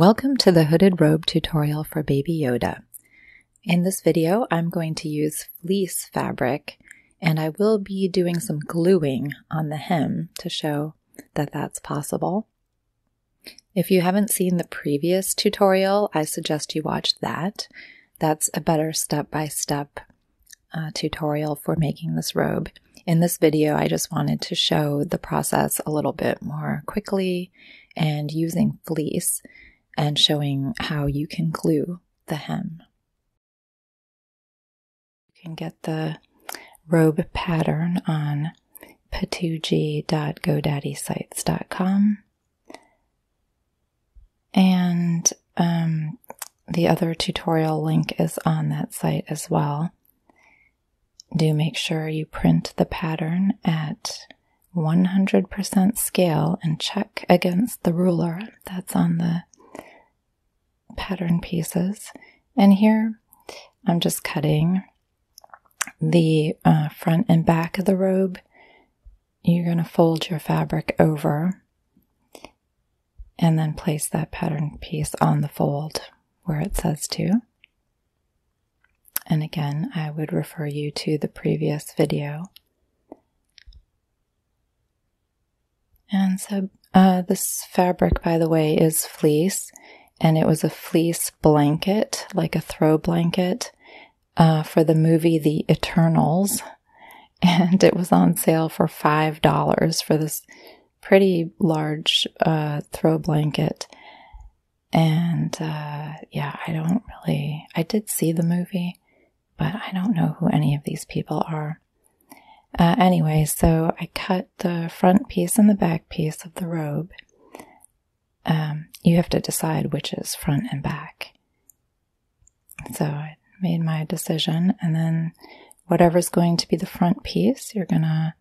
Welcome to the hooded robe tutorial for Baby Yoda. In this video, I'm going to use fleece fabric and I will be doing some gluing on the hem to show that that's possible. If you haven't seen the previous tutorial, I suggest you watch that. That's a better step-by-step uh, tutorial for making this robe. In this video, I just wanted to show the process a little bit more quickly and using fleece and showing how you can glue the hem. You can get the robe pattern on patooji.godaddysite.com. And um, the other tutorial link is on that site as well. Do make sure you print the pattern at 100% scale and check against the ruler that's on the pattern pieces. And here I'm just cutting the uh, front and back of the robe. You're going to fold your fabric over and then place that pattern piece on the fold where it says to. And again, I would refer you to the previous video. And so, uh, this fabric, by the way, is fleece and it was a fleece blanket, like a throw blanket, uh, for the movie The Eternals. And it was on sale for $5 for this pretty large uh, throw blanket. And uh, yeah, I don't really, I did see the movie, but I don't know who any of these people are. Uh, anyway, so I cut the front piece and the back piece of the robe um, you have to decide which is front and back. So I made my decision, and then whatever's going to be the front piece, you're gonna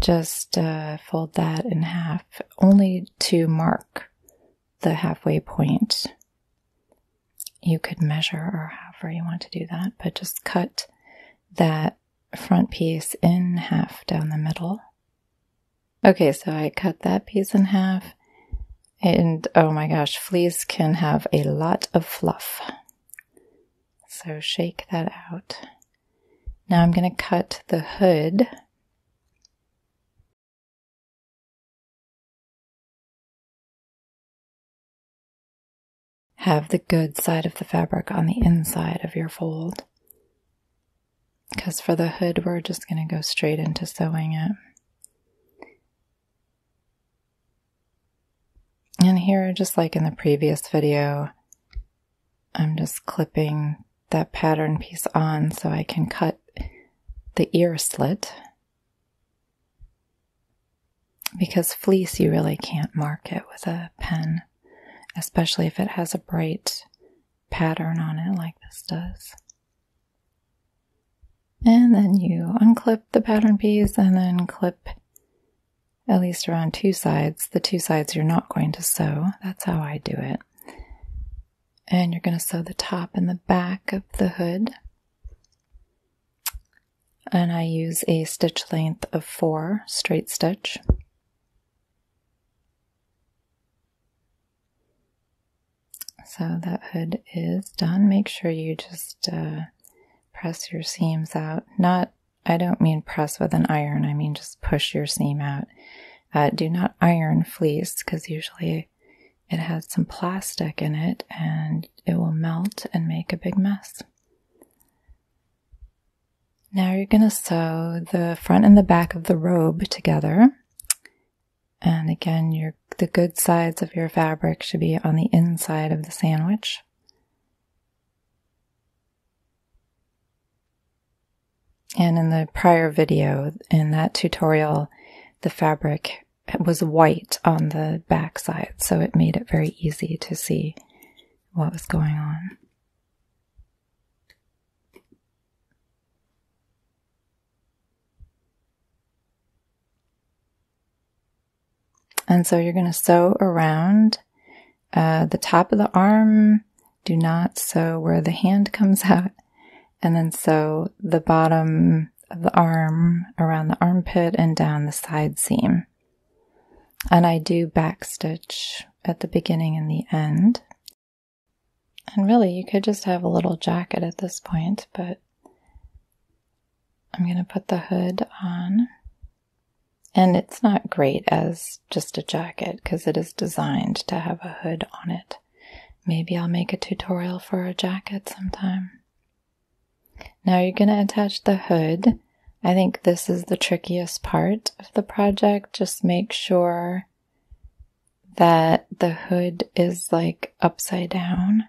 just uh, fold that in half, only to mark the halfway point. You could measure or however you want to do that, but just cut that front piece in half down the middle. Okay, so I cut that piece in half and oh my gosh, fleece can have a lot of fluff. So shake that out. Now I'm going to cut the hood. Have the good side of the fabric on the inside of your fold. Because for the hood, we're just going to go straight into sewing it. And here, just like in the previous video, I'm just clipping that pattern piece on so I can cut the ear slit. Because fleece, you really can't mark it with a pen, especially if it has a bright pattern on it like this does. And then you unclip the pattern piece and then clip at least around two sides. The two sides you're not going to sew. That's how I do it. And you're going to sew the top and the back of the hood. And I use a stitch length of four straight stitch. So that hood is done. Make sure you just uh, press your seams out. Not, I don't mean press with an iron, I mean just push your seam out. Uh, do not iron fleece because usually it has some plastic in it and it will melt and make a big mess. Now you're going to sew the front and the back of the robe together. And again, your the good sides of your fabric should be on the inside of the sandwich. And in the prior video, in that tutorial, the fabric was white on the back side, so it made it very easy to see what was going on. And so you're going to sew around uh, the top of the arm. Do not sew where the hand comes out. And then sew the bottom of the arm around the armpit and down the side seam. And I do backstitch at the beginning and the end. And really, you could just have a little jacket at this point, but I'm going to put the hood on. And it's not great as just a jacket because it is designed to have a hood on it. Maybe I'll make a tutorial for a jacket sometime. Now you're going to attach the hood. I think this is the trickiest part of the project. Just make sure that the hood is like upside down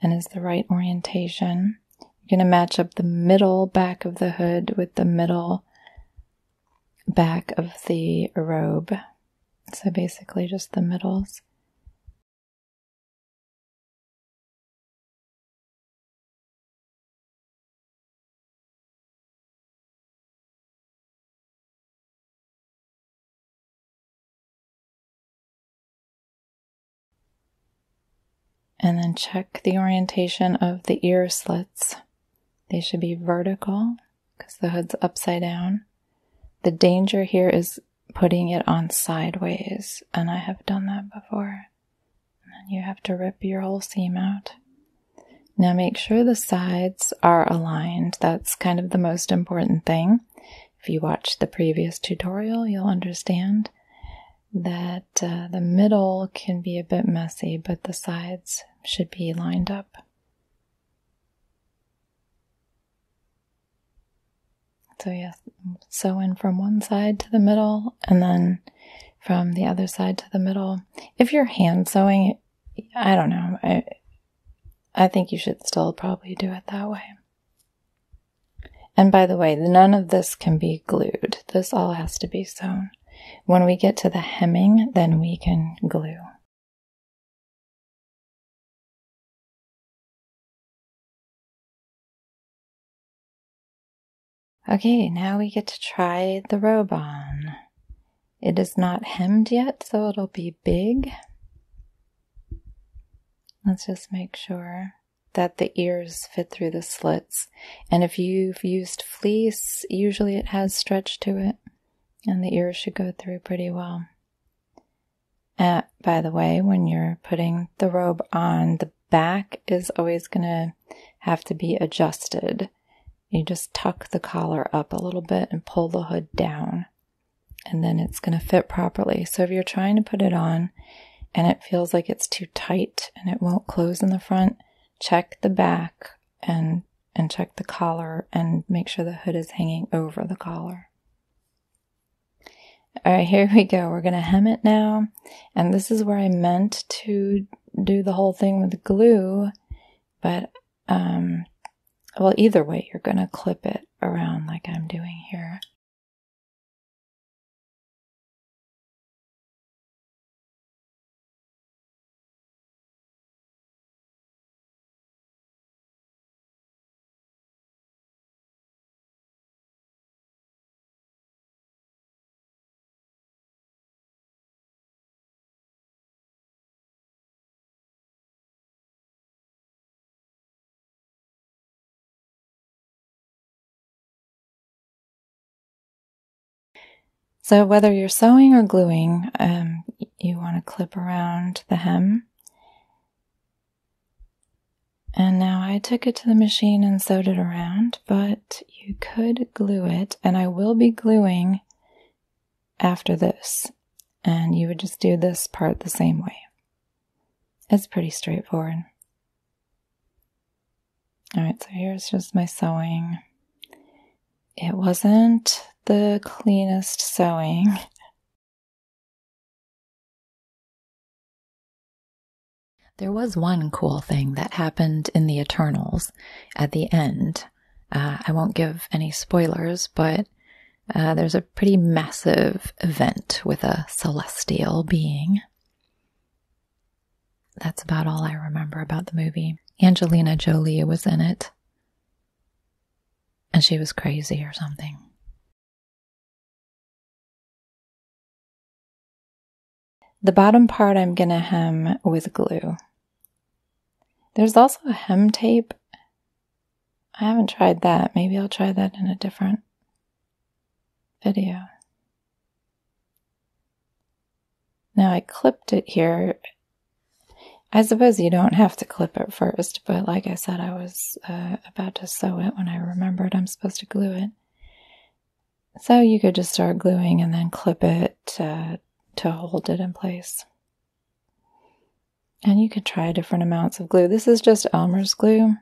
and is the right orientation. You're going to match up the middle back of the hood with the middle back of the robe. So basically just the middles. And then check the orientation of the ear slits. They should be vertical because the hood's upside down. The danger here is putting it on sideways, and I have done that before. And then you have to rip your whole seam out. Now make sure the sides are aligned. That's kind of the most important thing. If you watch the previous tutorial, you'll understand that uh, the middle can be a bit messy, but the sides should be lined up. So, yes, sew in from one side to the middle and then from the other side to the middle. If you're hand sewing, I don't know. I, I think you should still probably do it that way. And by the way, none of this can be glued. This all has to be sewn. When we get to the hemming, then we can glue. Okay, now we get to try the robe on. It is not hemmed yet, so it'll be big. Let's just make sure that the ears fit through the slits. And if you've used fleece, usually it has stretch to it, and the ears should go through pretty well. Uh, by the way, when you're putting the robe on, the back is always going to have to be adjusted you just tuck the collar up a little bit and pull the hood down, and then it's going to fit properly. So if you're trying to put it on and it feels like it's too tight and it won't close in the front, check the back and and check the collar and make sure the hood is hanging over the collar. All right, here we go. We're going to hem it now. And this is where I meant to do the whole thing with glue, but um, well, either way, you're going to clip it around like I'm doing So whether you're sewing or gluing, um, you want to clip around the hem. And now I took it to the machine and sewed it around, but you could glue it, and I will be gluing after this. And you would just do this part the same way. It's pretty straightforward. Alright, so here's just my sewing. It wasn't the cleanest sewing. There was one cool thing that happened in the Eternals at the end. Uh, I won't give any spoilers, but uh, there's a pretty massive event with a celestial being. That's about all I remember about the movie. Angelina Jolie was in it. And she was crazy or something. The bottom part I'm going to hem with glue. There's also a hem tape. I haven't tried that. Maybe I'll try that in a different video. Now I clipped it here. I suppose you don't have to clip it first, but like I said, I was uh, about to sew it when I remembered I'm supposed to glue it. So you could just start gluing and then clip it uh, to hold it in place. And you can try different amounts of glue. This is just Elmer's glue.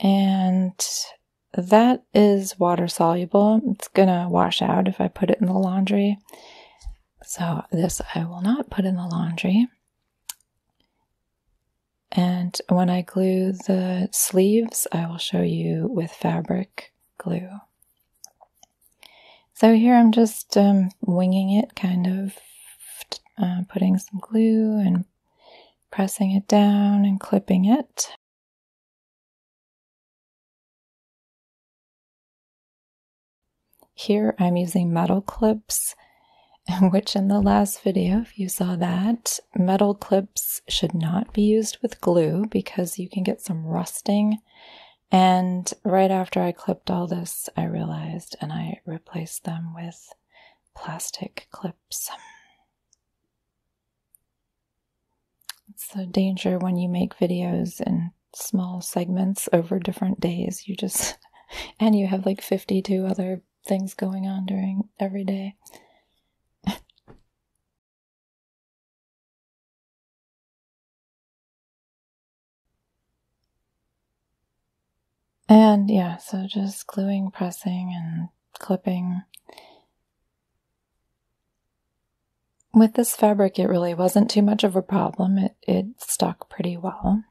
And that is water soluble. It's gonna wash out if I put it in the laundry. So this I will not put in the laundry. And when I glue the sleeves, I will show you with fabric glue. So here I'm just um, winging it, kind of uh, putting some glue and pressing it down and clipping it. Here I'm using metal clips, which in the last video, if you saw that, metal clips should not be used with glue because you can get some rusting. And right after I clipped all this, I realized and I replaced them with plastic clips. It's a danger when you make videos in small segments over different days. You just, and you have like 52 other things going on during every day. And yeah, so just gluing, pressing, and clipping. With this fabric, it really wasn't too much of a problem. It, it stuck pretty well.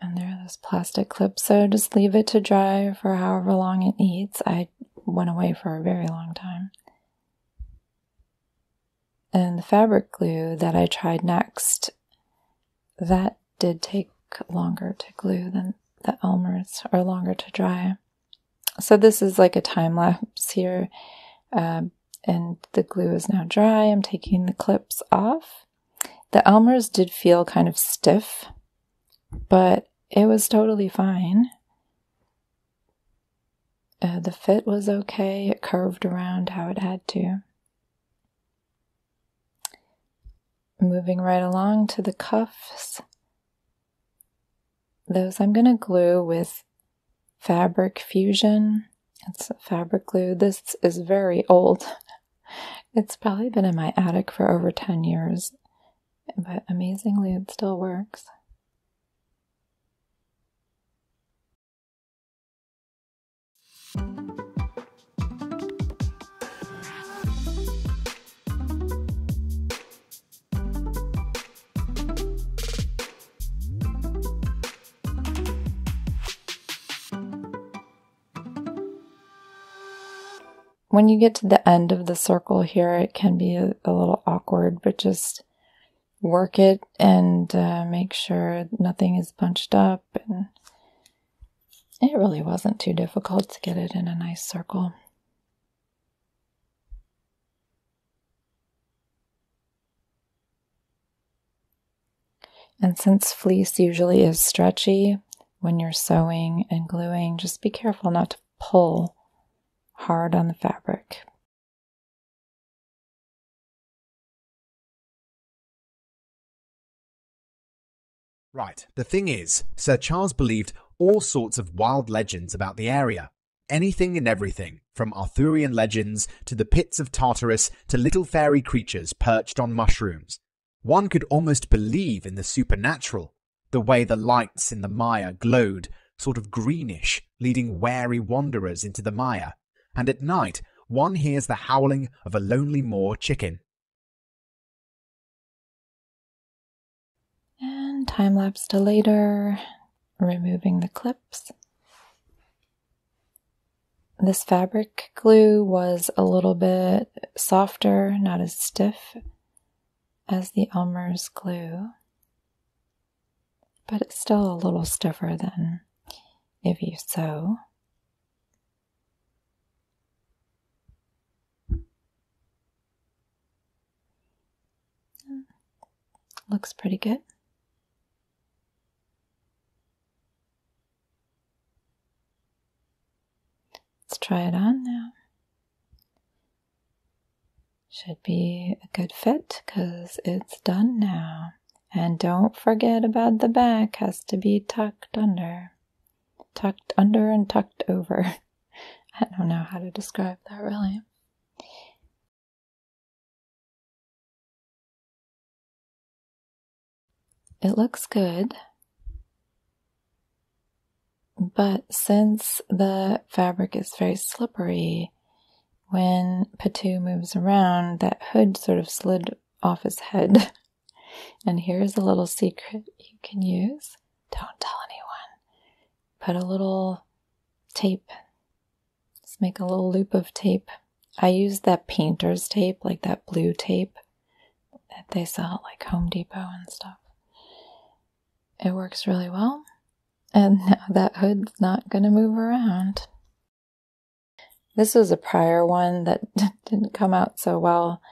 And there are those plastic clips, so just leave it to dry for however long it needs. I went away for a very long time. And the fabric glue that I tried next, that did take longer to glue than the Elmer's, or longer to dry. So this is like a time lapse here, uh, and the glue is now dry. I'm taking the clips off. The Elmer's did feel kind of stiff but it was totally fine. Uh, the fit was okay, it curved around how it had to. Moving right along to the cuffs. Those I'm going to glue with Fabric Fusion. It's fabric glue. This is very old. It's probably been in my attic for over 10 years, but amazingly, it still works. When you get to the end of the circle here, it can be a, a little awkward, but just work it and uh, make sure nothing is bunched up and it really wasn't too difficult to get it in a nice circle. And since fleece usually is stretchy when you're sewing and gluing, just be careful not to pull hard on the fabric. Right, the thing is, Sir Charles believed all sorts of wild legends about the area. Anything and everything, from Arthurian legends to the pits of Tartarus to little fairy creatures perched on mushrooms. One could almost believe in the supernatural, the way the lights in the mire glowed, sort of greenish, leading wary wanderers into the mire, and at night one hears the howling of a lonely moor chicken. And time lapse to later removing the clips. This fabric glue was a little bit softer, not as stiff as the Elmer's glue, but it's still a little stiffer than if you sew. Looks pretty good. Let's try it on now. should be a good fit because it's done now. And don't forget about the back, has to be tucked under. Tucked under and tucked over. I don't know how to describe that really. It looks good. But since the fabric is very slippery, when Patu moves around, that hood sort of slid off his head. and here's a little secret you can use. Don't tell anyone. Put a little tape. Let's make a little loop of tape. I use that painter's tape, like that blue tape that they sell at like Home Depot and stuff. It works really well. And now that hood's not going to move around. This was a prior one that didn't come out so well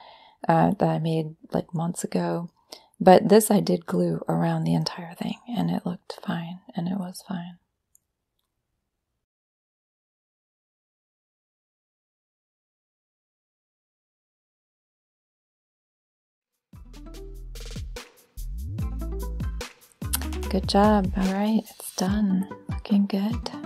uh, that I made like months ago. But this I did glue around the entire thing and it looked fine and it was fine. Good job. All right, it's done. Looking good.